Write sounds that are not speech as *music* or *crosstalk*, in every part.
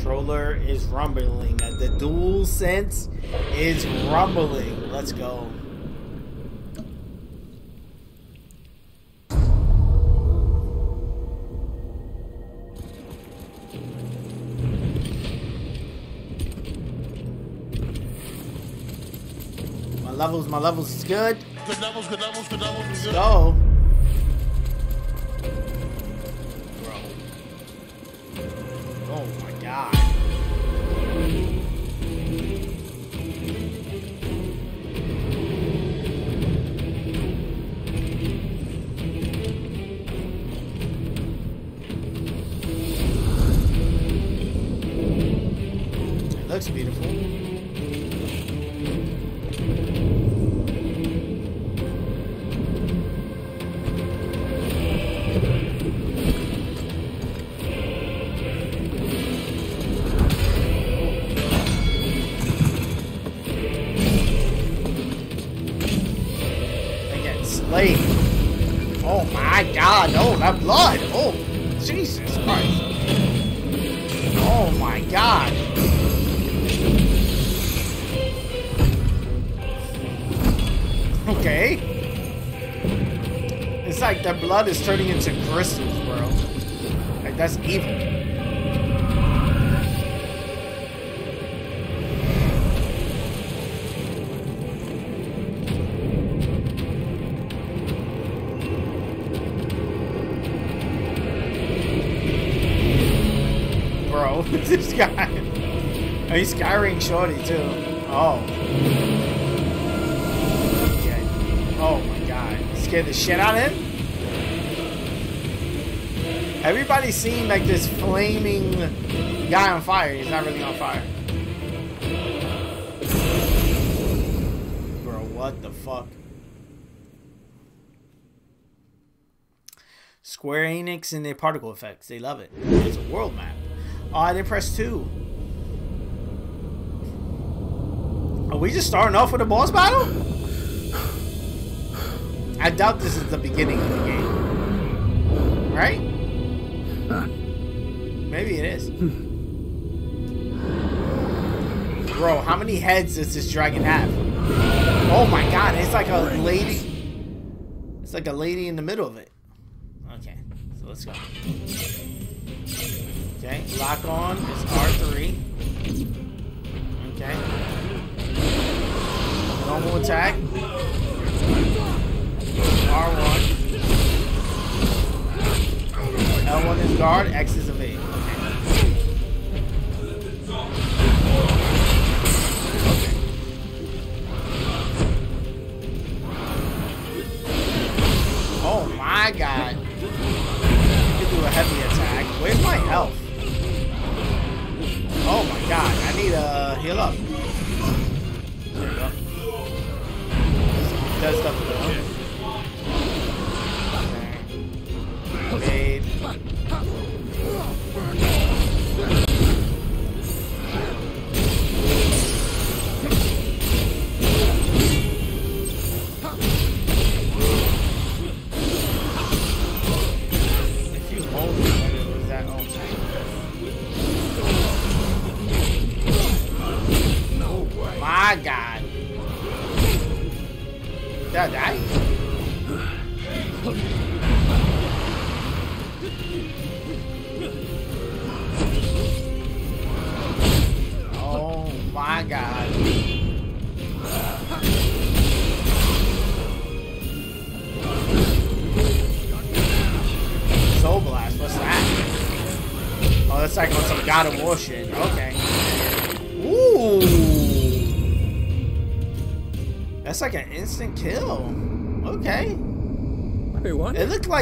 controller is rumbling. The dual sense is rumbling. Let's go. My levels, my levels is good. Good levels, good levels, good levels. Good. go. Blood! Oh, Jesus Christ. Oh my god. Okay. It's like the blood is turning into crystals, bro. Like, that's evil. Oh, *laughs* he's carrying Shorty, too. Oh. Okay. Oh my god. Scared the shit out of him? Everybody's seen like this flaming guy on fire. He's not really on fire. Bro, what the fuck? Square Enix and their particle effects. They love it. It's a world map. Oh, I didn't press two. Are we just starting off with a boss battle? I doubt this is the beginning of the game. Right? Maybe it is. Bro, how many heads does this dragon have? Oh my god, it's like a lady. It's like a lady in the middle of it. Okay, so let's go. Okay, lock on is R3. Okay. Normal attack. R1. L1 is guard, X is evade. Okay. Oh my god. You can do a heavy attack. Where's my health? God, I need a heal up. There we go. Does stuff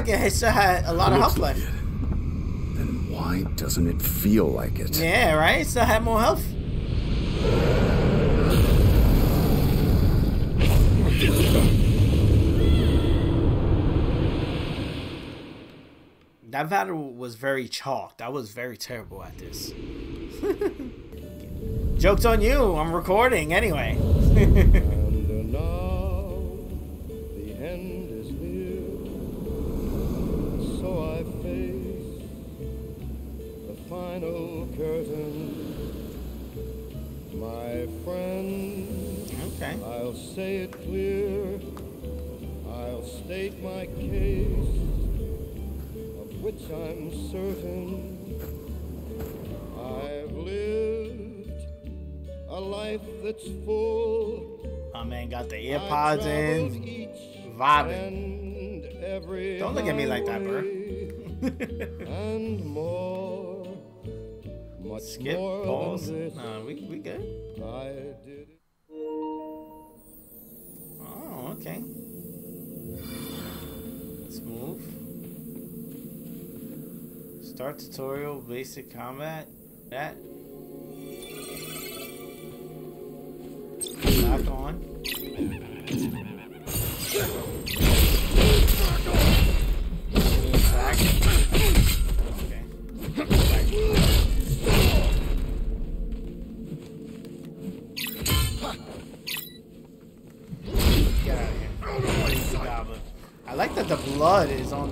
like it still uh, had a lot of health left. like. Then why doesn't it feel like it? Yeah, right? It still had more health. That battle was very chalked. I was very terrible at this. *laughs* Joke's on you. I'm recording anyway. *laughs* curtain. My friend, Okay. I'll say it clear. I'll state my case, of which I'm certain. I've lived a life that's full. My man got the earpods in. each vibing. every Don't look at me like that, bro. *laughs* and more. Much Skip, pause. Nah, we, we good. I did. Oh, okay. Let's move. Start tutorial, basic combat. That. Back on.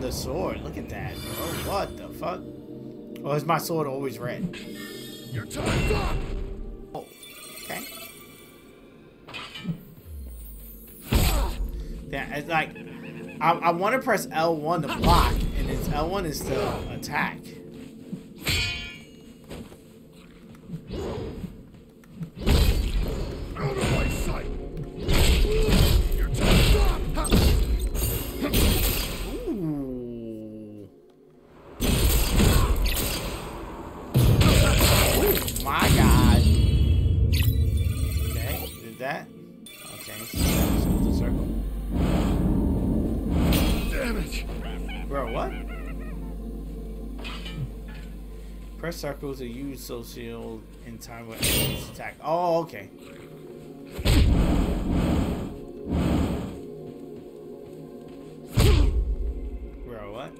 The sword. Look at that, bro. What the fuck? Oh, is my sword always red? Your time's up! Oh, okay. Yeah, it's like I, I want to press L1 to block, and it's L1 is to attack. Press circle to use Soul Shield in time with enemies attack. Oh, okay. Bro, what?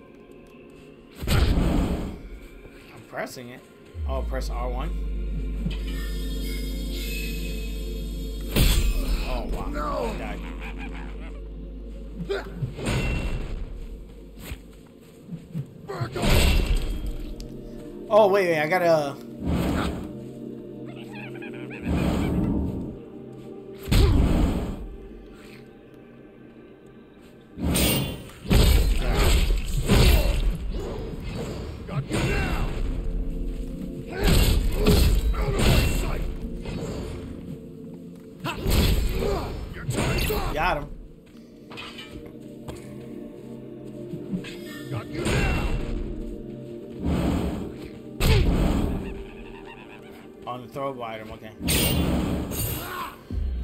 I'm pressing it. Oh, press R1. Oh, wow. No. I died. Back off! Oh, wait, wait, I gotta.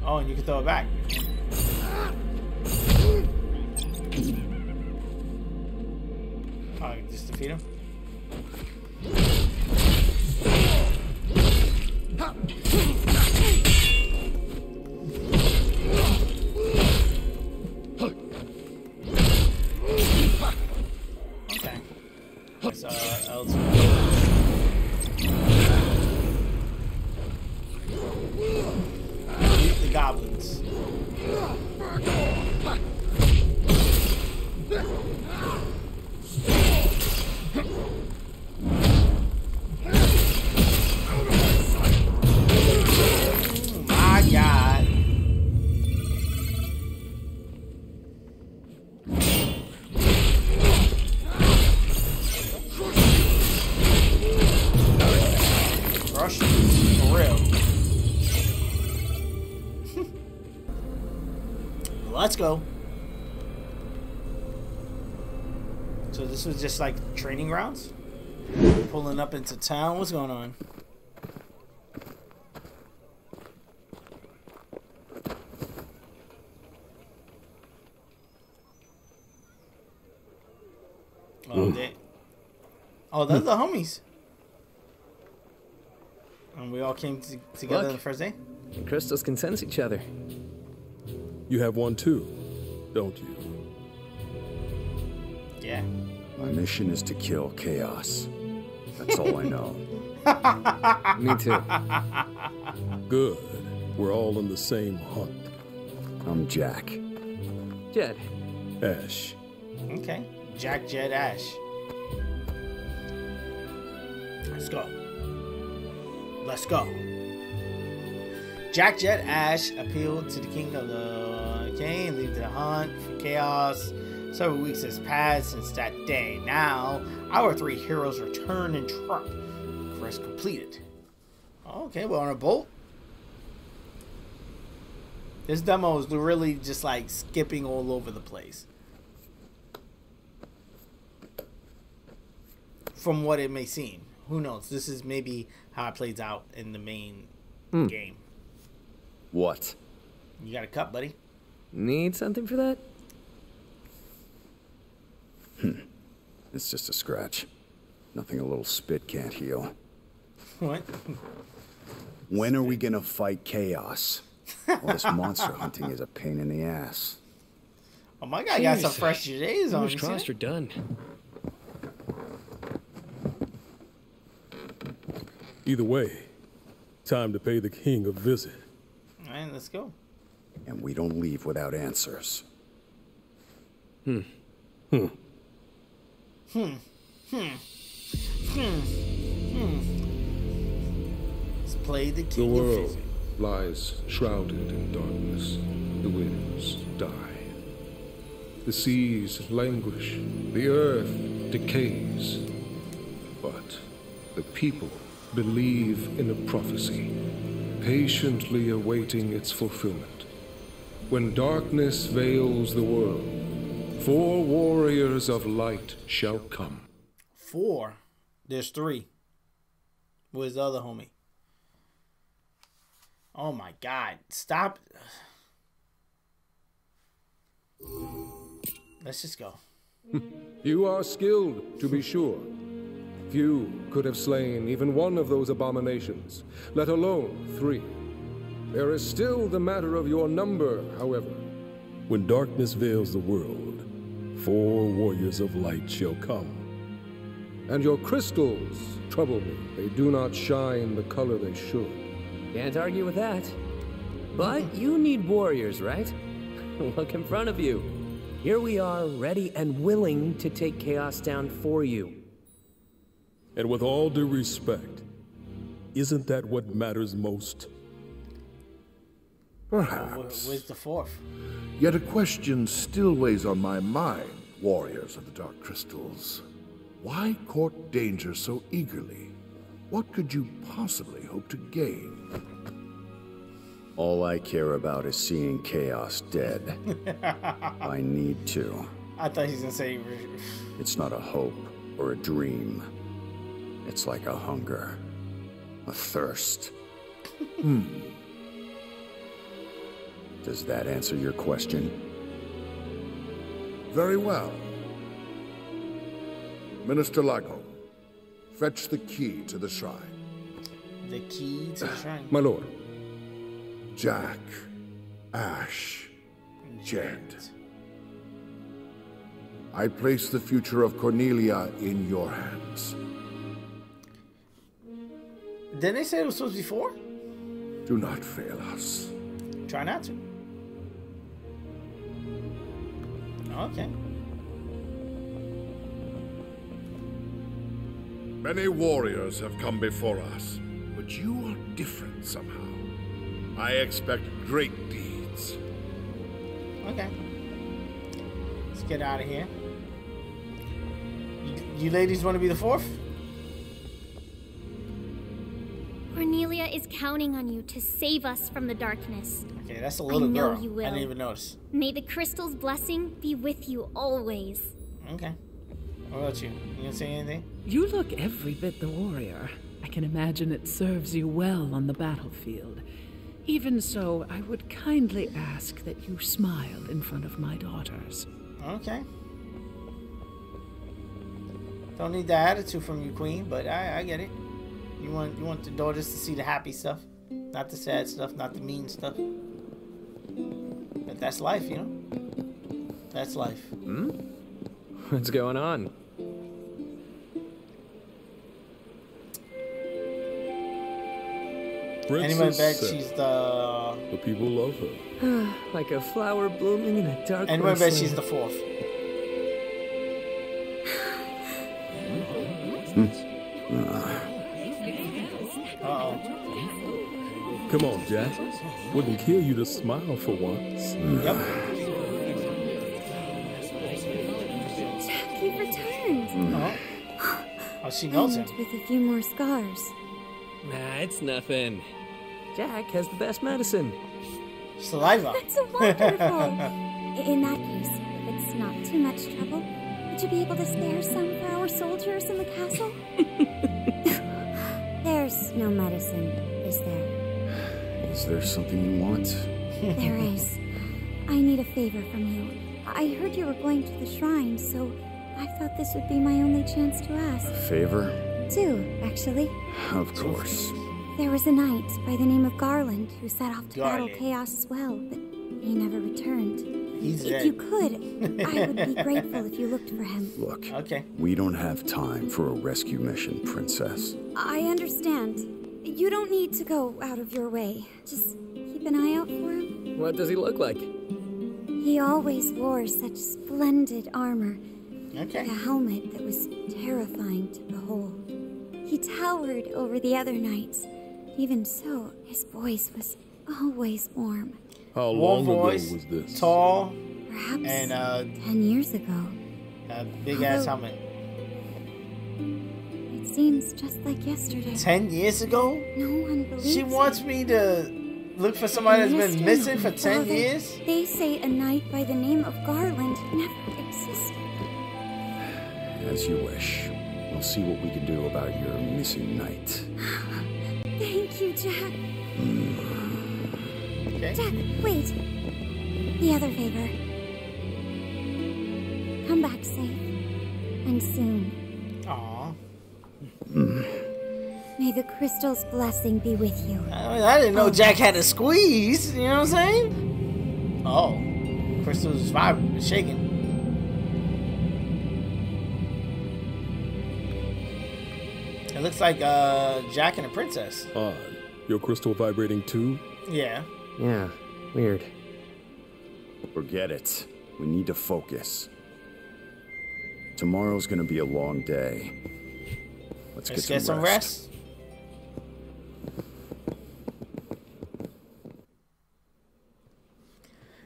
Oh, and you can throw it back. Go. So this was just like training grounds? Pulling up into town. What's going on? Oh, mm. they, oh, those are the homies. And we all came to, together Look. the first day. Crystals can sense each other. You have one too, don't you? Yeah. My mission is to kill chaos. That's all I know. *laughs* Me too. Good. We're all in the same hunt. I'm Jack. Jed, Ash, Okay. Jack Jed Ash. Let's go. Let's go. Jack Jed Ash appealed to the king of the game, leave the hunt for chaos. Several weeks has passed since that day. Now, our three heroes return in truck. Quest completed. Okay, we're on a boat. This demo is really just like skipping all over the place. From what it may seem. Who knows? This is maybe how it plays out in the main hmm. game. What? You got a cup, buddy. Need something for that? Hmm. It's just a scratch. Nothing a little spit can't heal. What? When are we gonna fight chaos? All this monster hunting is a pain in the ass. Oh my god, you got some fresh days on. Fingers You crossed that? are done. Either way, time to pay the king a visit. All right, let's go. And we don't leave without answers. Hmm. Hmm. Hmm. Hmm. Hmm. Hmm. Let's play the The king of world lies shrouded in darkness. The winds die. The seas languish. The earth decays. But the people believe in a prophecy, patiently awaiting its fulfillment. When darkness veils the world, four warriors of light shall come. Four. There's three. Where's the other homie? Oh my god. Stop. Let's just go. You are skilled, to be sure. Few could have slain even one of those abominations, let alone three. There is still the matter of your number, however. When darkness veils the world, four warriors of light shall come. And your crystals trouble me. They do not shine the color they should. Can't argue with that. But you need warriors, right? *laughs* Look in front of you. Here we are, ready and willing to take Chaos down for you. And with all due respect, isn't that what matters most? Where- Perhaps. where's the fourth? Yet a question still weighs on my mind, warriors of the Dark Crystals. Why court danger so eagerly? What could you possibly hope to gain? All I care about is seeing chaos dead. *laughs* I need to. I thought he was gonna say. It's not a hope or a dream. It's like a hunger, a thirst. *laughs* Hmm. Does that answer your question? Very well. Minister Lago, fetch the key to the shrine. The key to the shrine. My lord, Jack, Ash, Jed. I place the future of Cornelia in your hands. Didn't they say it was supposed to be four? Do not fail us. Try not to. Okay. Many warriors have come before us, but you are different somehow. I expect great deeds. Okay. Let's get out of here. You, you ladies want to be the fourth? Cornelia is counting on you to save us from the darkness. Okay, that's a little know girl. you I will. didn't even notice. May the crystal's blessing be with you always. Okay. What about you? You gonna say anything? You look every bit the warrior. I can imagine it serves you well on the battlefield. Even so, I would kindly ask that you smile in front of my daughters. Okay. Don't need the attitude from you, Queen, but I, I get it. You want you want the daughters to see the happy stuff, not the sad stuff, not the mean stuff. But that's life, you know. That's life. Hmm? What's going on? Anyone Princess bet Seth. she's the The people love her. *sighs* Like a flower blooming in a dark anyone bet she's the fourth. Come on, Jack. Wouldn't kill you to smile for once. Yep. Jack, you've returned. Oh. Oh, she knows him. And with a few more scars. Nah, it's nothing. Jack has the best medicine. Saliva. That's wonderful. In that case, if it's not too much trouble, would you be able to spare some for our soldiers in the castle? *laughs* There's no medicine, is there? Is there something you want? *laughs* There is. I need a favor from you. I heard you were going to the shrine, so I thought this would be my only chance to ask. A favor? Two, actually. Of course. There was a knight by the name of Garland who set off to battle Chaos as well, but he never returned. He's if dead. you could, *laughs* I would be grateful if you looked for him. Look, Okay. we don't have time for a rescue mission, Princess. I understand. You don't need to go out of your way. Just keep an eye out for him. What does he look like? He always wore such splendid armor, Okay. a helmet that was terrifying to behold. He towered over the other knights. Even so, his voice was always warm. How Warm long ago voice, was this? tall, Perhaps and uh, ten years ago. a big ass helmet. It seems just like yesterday. Ten years ago? No one believes She it. wants me to look for somebody that's been missing for ten well, they- years? They say a knight by the name of Garland never existed. As you wish. We'll see what we can do about your missing knight. *sighs* Thank you, Jack. Hmm. Okay. Jack, wait. The other favor. Come back safe. And soon. The crystal's blessing be with you. I, mean, I didn't know Jack had a squeeze. You know what I'm saying? Oh, Crystal's vibrating, shaking. It looks like uh, Jack and a princess. Odd. Your crystal vibrating too? Yeah. Yeah, weird. Forget it. We need to focus. Tomorrow's gonna be a long day. Let's, Let's get, get some rest.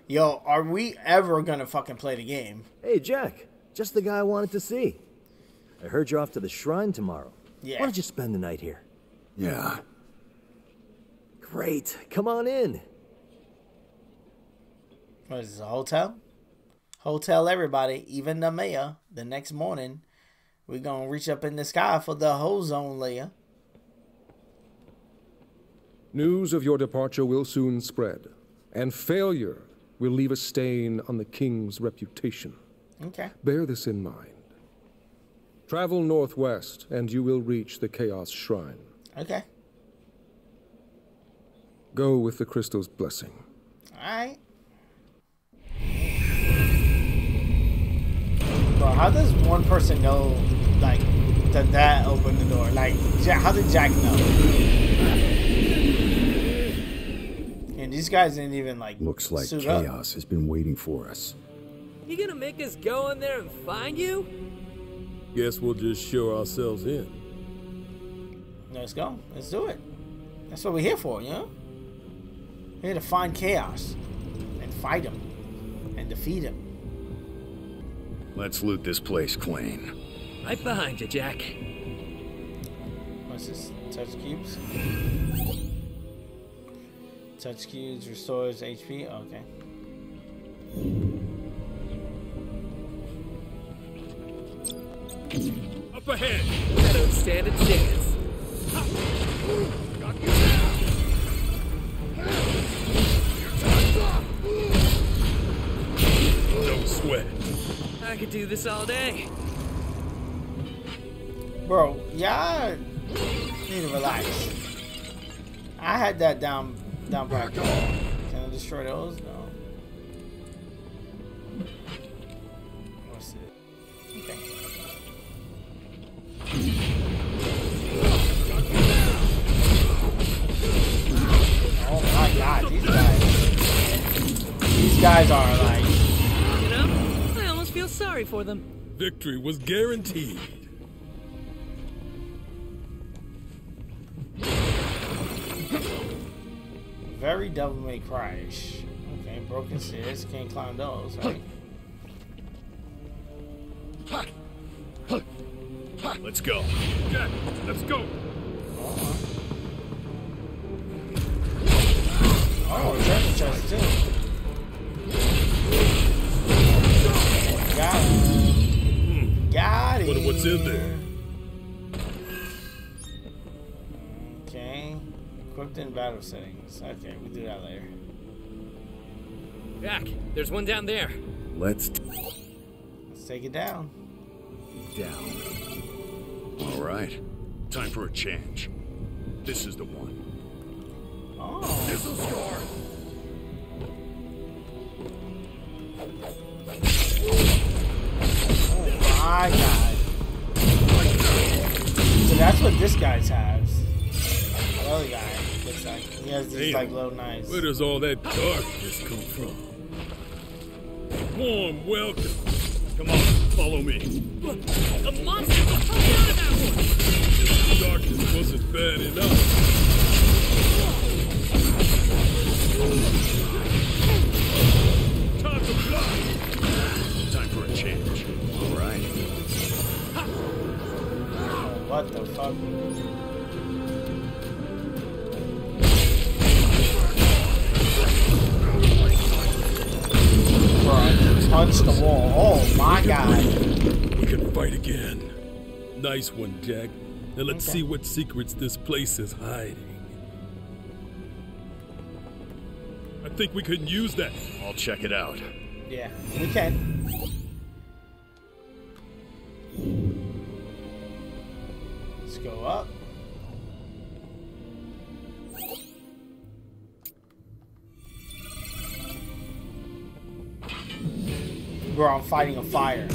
Yo, are we ever gonna fucking play the game? Hey, Jack. Just the guy I wanted to see. I heard you're off to the shrine tomorrow. Yeah. Why don't you spend the night here? Yeah. Great. Come on in. What is this, a hotel? Hotel everybody, even the mayor. The next morning, we're gonna reach up in the sky for the ozone layer. News of your departure will soon spread, and failure will leave a stain on the king's reputation. Okay. Bear this in mind. Travel northwest, and you will reach the Chaos Shrine. Okay. Go with the crystal's blessing. Alright. Bro, how does one person know, like, that that opened the door? Like, how did Jack know? These guys didn't even, like, Looks like suit up. chaos has been waiting for us. You gonna make us go in there and find you? Guess we'll just show ourselves in. Let's go. Let's do it. That's what we're here for, you know? We're here to find chaos and fight him and defeat him. Let's loot this place clean. Right behind you, Jack. What's this? Touch cubes? Touch cubes restores HP? Okay. Up ahead! I don't stand a chance. No sweat. I could do this all day. Bro, y'all need to relax. I had that down down back. Can I destroy those? No. What's it? Okay. Oh my god, these guys. These guys are like You know, I almost feel sorry for them. Victory was guaranteed. Very Devil May Cry-ish. Okay, broken stairs. Can't climb those, right? Let's go. Okay, let's go. Oh, treasure chest too. Got it. Hmm. Got it. Wonder what's in there. Equipped in battle settings. Okay, we'll do that later. Back. there's one down there. Let's Let's take it down. down. All right. Time for a change. This is the one. Oh. This'll score. Oh my god. So that's what this guy's has. The other guy looks like. He has these like little knives. Where does all that darkness come from? Warm welcome. Come on, follow me. A monster! Get out of that one! If the darkness wasn't bad enough. Time to fly. Time for a change. All right. What the fuck? I just punched the wall. Oh my god. We can fight again. Nice one, Jack. Now let's Okay. see what secrets this place is hiding. I think we can use that. I'll check it out. Yeah, we can. Bro, I'm fighting a fire.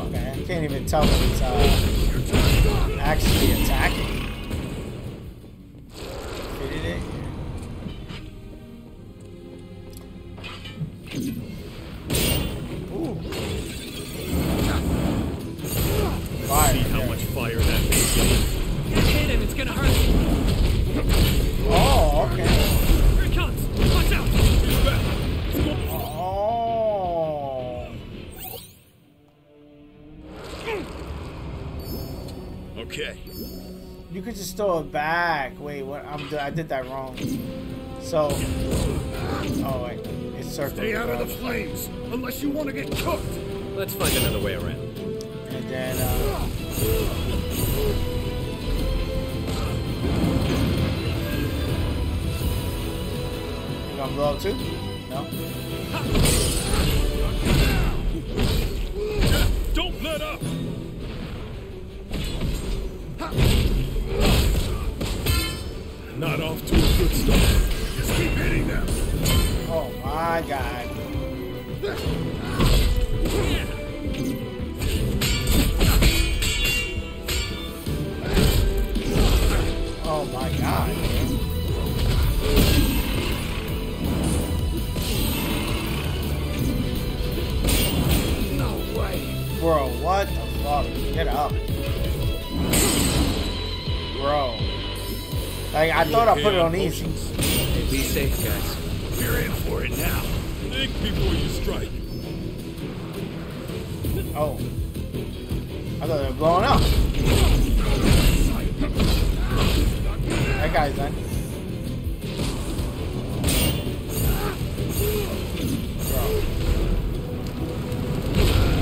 Okay, I can't even tell if it's uh, actually attacking. Just throw it back. Wait, what? I'm. I did that wrong. So. Oh wait, it's circle. Stay out of the flames, unless you want to get cooked. Let's find another way around. And then. Uh, you gonna blow up too? No. Don't let up. Oh my god. No way. Bro, what the fuck? Get up. Bro. Like, I thought I put it on easy. Hey, be safe, guys. We're in for it now. Think before you strike. Oh. I thought they were blowing up. That guy's done. Bro.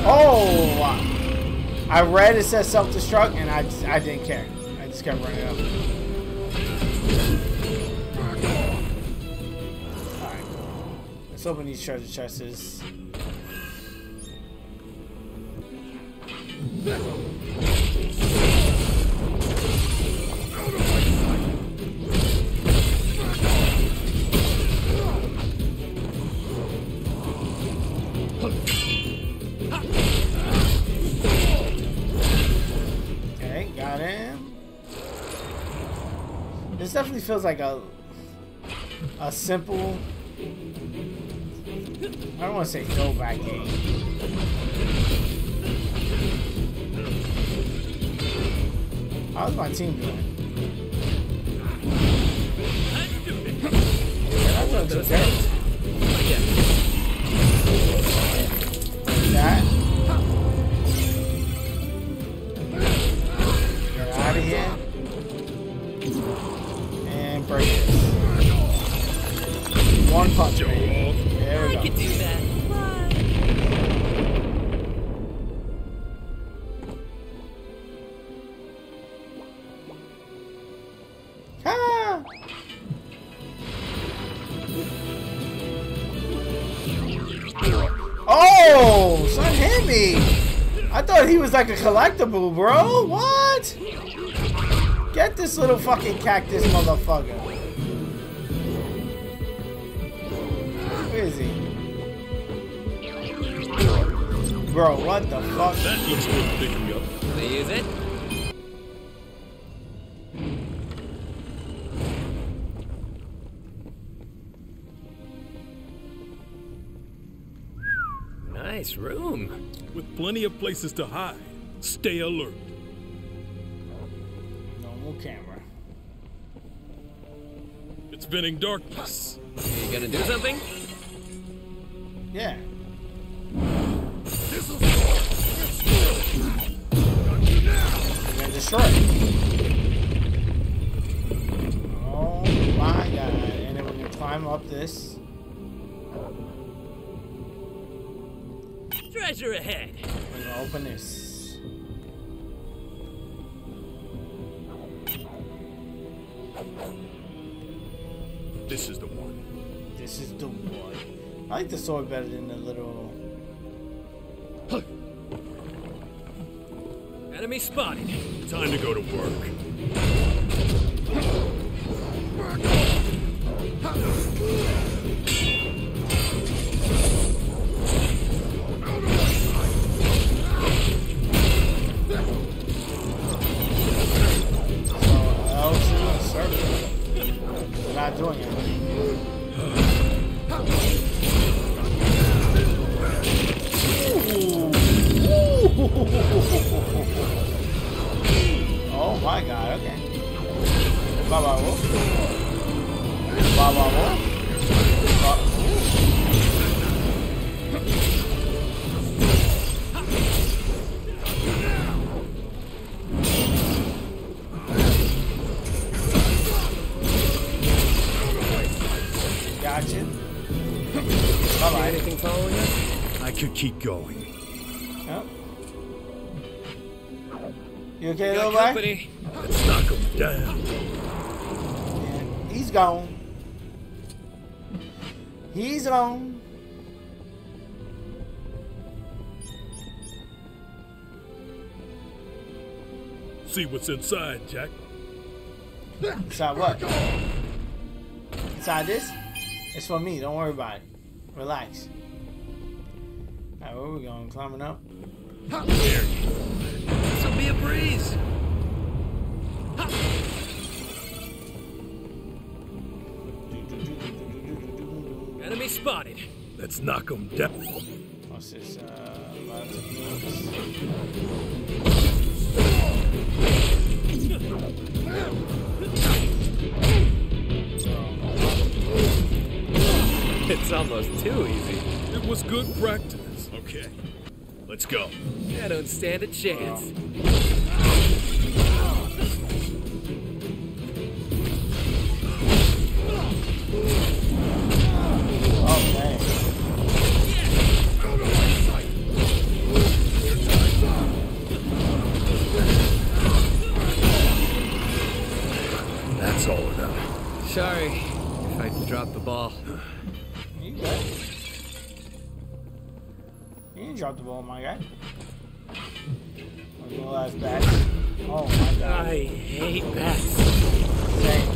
Oh! I read it says self-destruct and I, just, I didn't care. I just kept running up. Alright. Let's open these treasure chests. This definitely feels like a a simple. I don't want to say throwback game. How's my team doing? Yeah, that's terrible. That. Break it. One punch, baby. There we I could do that. Ah! Oh, son hit me. I thought he was like a collectible, bro. What? Get this little fucking cactus motherfucker. Where is he? Bro, what the fuck? That looks worth picking up. Can I use it? Nice room. With plenty of places to hide. Stay alert. It's venting darkness. You gonna do something? Yeah. I sword better than the little. Enemy spotted. Time to go to work. Oh, so, is gonna serve it. We're not doing it. See what's inside, Jack. Inside what? Inside this? It's for me. Don't worry about it. Relax. Alright, where we going? Climbing up? This will be a breeze. Enemy spotted. Let's knock him down. What's this? Uh, *laughs* It's almost too easy. It was good practice. Okay. Let's go. I don't stand a chance. Um. You didn't the ball, my guy. Little ass back. Oh my god. I hate bats. Same.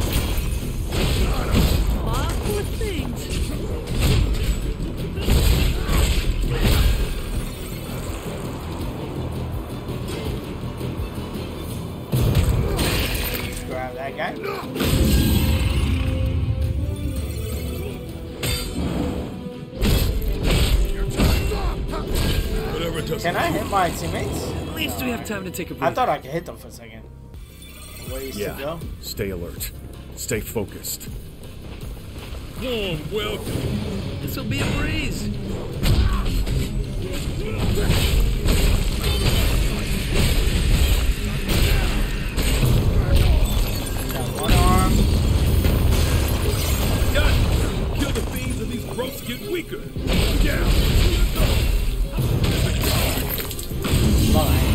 Aw, things. Grab that guy. Can I hit my teammates? At least we have time to take a break. I thought I could hit them for a second. ways Yeah. to go. Stay alert. Stay focused. Warm welcome. This'll be a breeze. Got one arm. Got it. Kill the fiends and these growths get weaker. Down. Bye.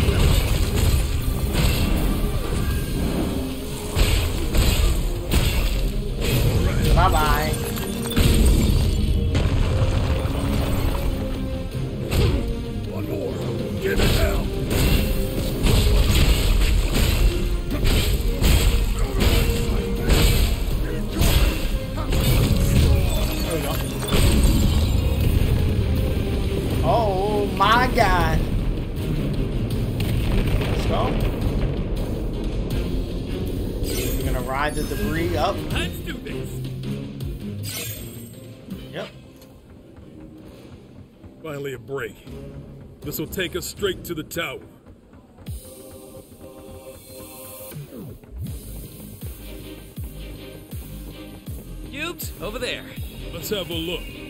Ride the debris up. Let's do this. Yep. Finally a break. This will take us straight to the tower. Cubes, over there. Let's have a look.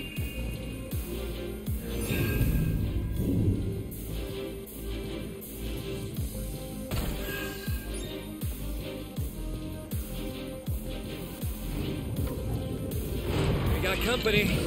Company.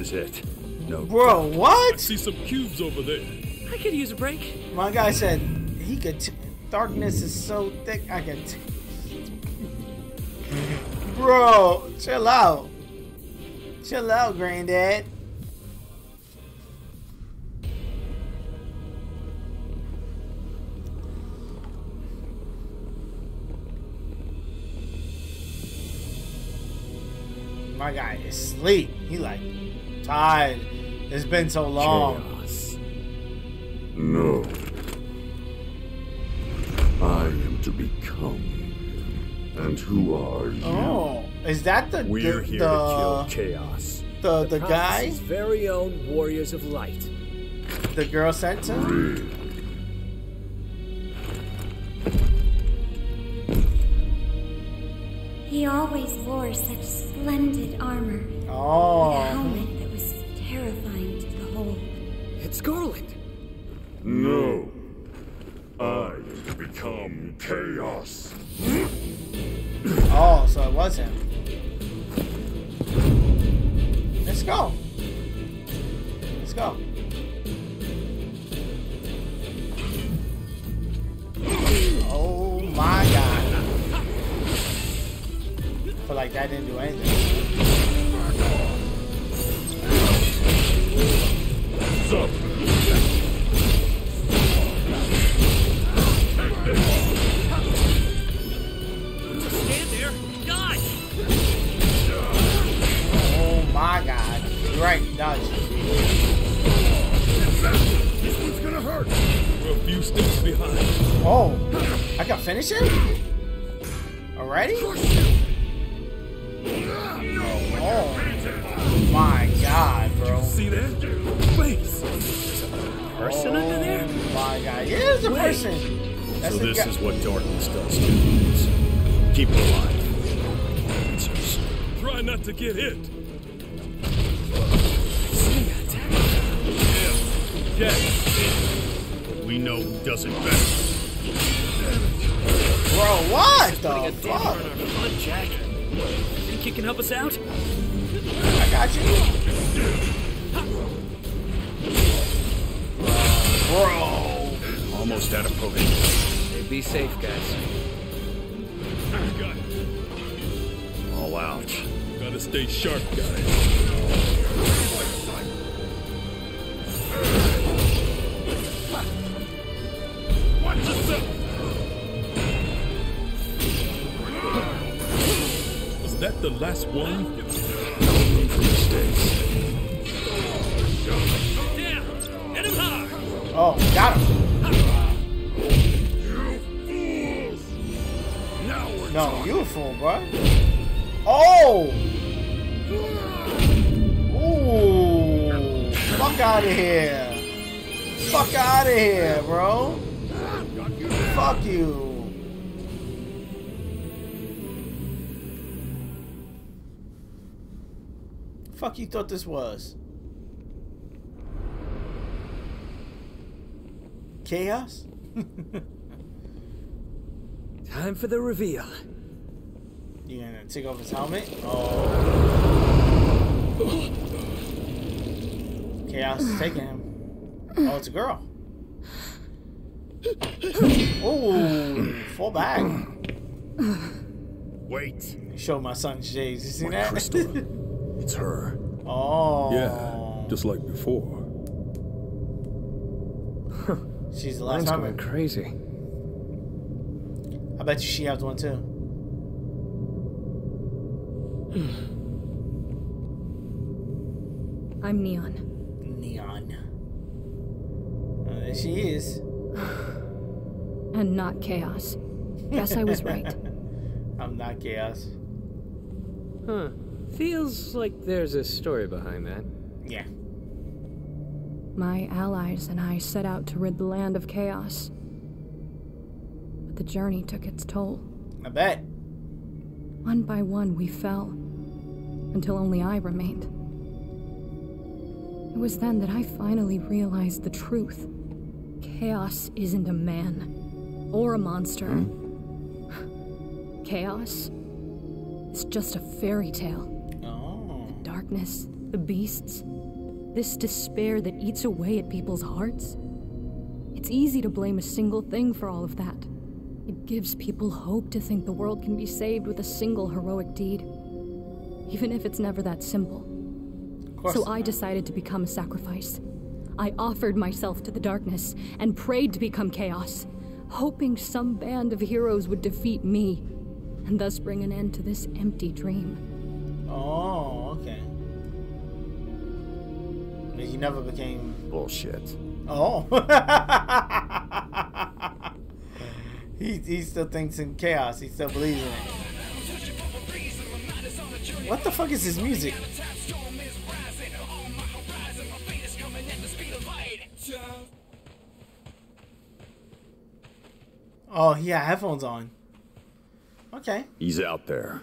Is it. No. Bro, what? I See some cubes over there. I could use a break. My guy said he could. T- darkness is so thick I can. T- Bro, chill out. Chill out, granddad. My guy is asleep. He like tired. It's been so long. Chaos. No. I am to become. And who are you? Oh, is that the We're the, here the, to kill chaos. the the guy Prophecy's very own warriors of light. the girl sent him? Read. He always wore such splendid armor. With a Oh, helmet that was terrifying to behold. It's Garland. No. I am become chaos. oh, so it was him. Let's go. Let's go. Oh my god. I feel like that didn't do anything. Stand there. Dodge. Oh my god. You're right, dodge. This one's gonna hurt. We're a few steps behind. Oh, I can finish it? Already? Oh my god, bro. See that? Face. Person under there? Oh my god. Yeah, it's a person. That's So the this guy. is what darkness does to humans. Keep it alive. Answers. Try not to get hit. Yeah, Jack. We know who does it best. Bro, what the a fuck? on our Jack. Think you can help us out? I got you. Bro. Almost out of poking. Hey, be safe, guys. Got it. All out. Gotta stay sharp, guys. Watch yourself! Was that the last one? Oh, got him. No, you a fool, bro. Oh! Ooh! Fuck out of here! Fuck out of here, bro! Fuck you! Fuck you thought this was? Chaos? *laughs* Time for the reveal. You gonna take off his helmet? Oh. Chaos is taking him. Oh, it's a girl. Oh, fall back. Wait. Show my son Jays. You see My that? crystal. *laughs* It's her. oh. Yeah, just like before. She's the last Mine's going crazy. I bet you she has one too. *sighs* I'm Neon. Neon. Uh, there she is. *sighs* And not Chaos. Guess I was right. *laughs* I'm not chaos. Huh. Feels like there's a story behind that. Yeah. My allies and I set out to rid the land of chaos. But the journey took its toll. I bet. One by one, we fell. Until only I remained. It was then that I finally realized the truth. Chaos isn't a man. Or a monster. Hmm? *sighs* Chaos is just a fairy tale. Oh. The darkness, the beasts, this despair that eats away at people's hearts. It's easy to blame a single thing for all of that. It gives people hope to think the world can be saved with a single heroic deed, even if it's never that simple. So I decided to become a sacrifice. I offered myself to the darkness and prayed to become chaos, hoping some band of heroes would defeat me and thus bring an end to this empty dream. Oh, okay. You never became. Bullshit. Oh. *laughs* he, he still thinks in chaos. He still believes in it. What the fuck is his music? Oh, he had headphones on. Okay. He's out there.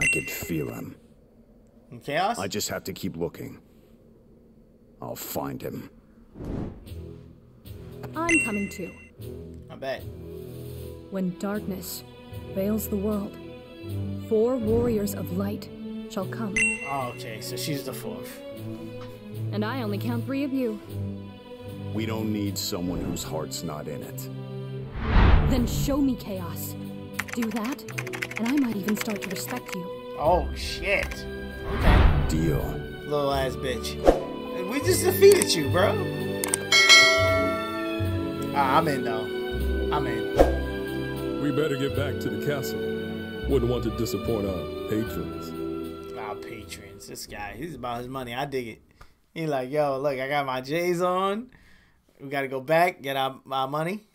I can feel him. In chaos? I just have to keep looking. I'll find him. I'm coming too. I bet. When darkness veils the world, four warriors of light shall come. Oh, okay, so she's the fourth. And I only count three of you. We don't need someone whose heart's not in it. Then show me chaos. Do that, and I might even start to respect you. Oh, shit. Okay. Deal. Little ass bitch. We just defeated you, bro. Ah, I'm in, though. I'm in. We better get back to the castle. Wouldn't want to disappoint our patrons. Our patrons. This guy, he's about his money. I dig it. He like, yo, look, I got my J's on. We got to go back, get our, our money.